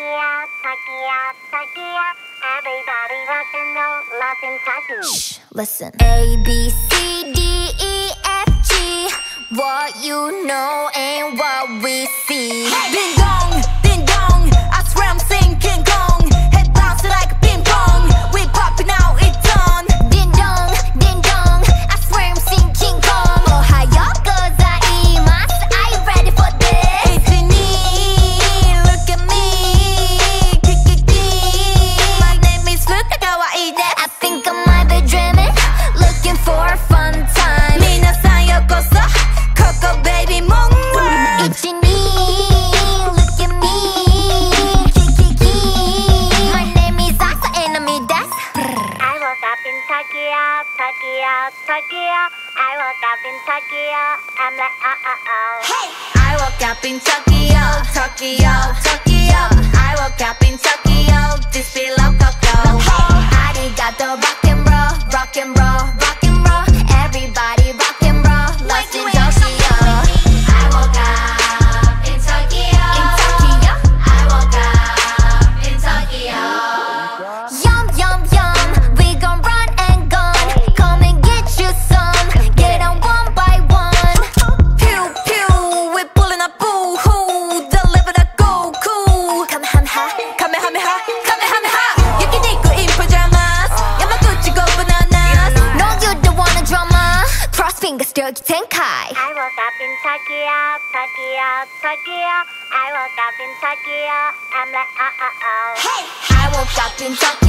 takia, takia, takia. Everybody rock and roll, lock and tacky. Shh, listen. A, B, C, D, E, F, G. What you know and what we see. Hey. Tokyo, Tokyo. I woke up in Tokyo. I'm like, oh, oh, oh. Hey! I woke up in Tokyo. finger-stroke Tenkai. I woke up in Tokyo, Tokyo, Tokyo. I woke up in Tokyo. I'm like, uh, uh, oh. Hey! I woke up in Tokyo.